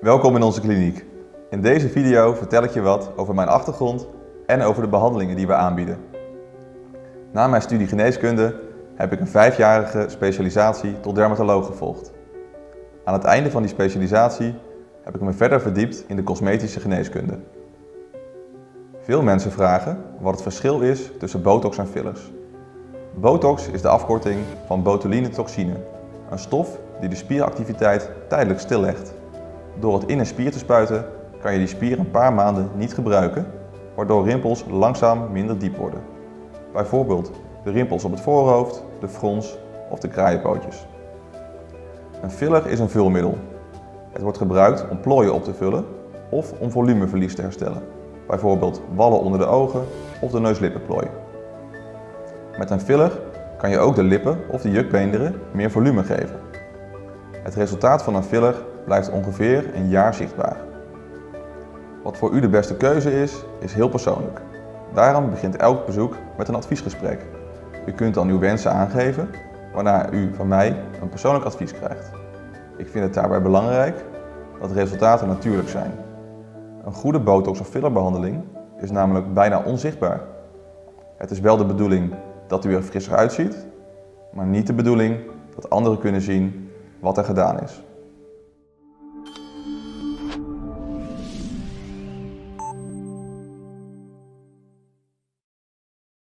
Welkom in onze kliniek. In deze video vertel ik je wat over mijn achtergrond en over de behandelingen die we aanbieden. Na mijn studie geneeskunde heb ik een vijfjarige specialisatie tot dermatoloog gevolgd. Aan het einde van die specialisatie heb ik me verder verdiept in de cosmetische geneeskunde. Veel mensen vragen wat het verschil is tussen botox en fillers. Botox is de afkorting van botulinetoxine, een stof die de spieractiviteit tijdelijk stillegt. Door het in een spier te spuiten kan je die spier een paar maanden niet gebruiken, waardoor rimpels langzaam minder diep worden. Bijvoorbeeld de rimpels op het voorhoofd, de frons of de kraaienpootjes. Een filler is een vulmiddel. Het wordt gebruikt om plooien op te vullen of om volumeverlies te herstellen. Bijvoorbeeld wallen onder de ogen of de neuslippenplooi. Met een filler kan je ook de lippen of de jukbeenderen meer volume geven. Het resultaat van een filler blijft ongeveer een jaar zichtbaar. Wat voor u de beste keuze is, is heel persoonlijk. Daarom begint elk bezoek met een adviesgesprek. U kunt dan uw wensen aangeven, waarna u van mij een persoonlijk advies krijgt. Ik vind het daarbij belangrijk dat resultaten natuurlijk zijn. Een goede botox- of fillerbehandeling is namelijk bijna onzichtbaar. Het is wel de bedoeling dat u er frisser uitziet, maar niet de bedoeling dat anderen kunnen zien wat er gedaan is.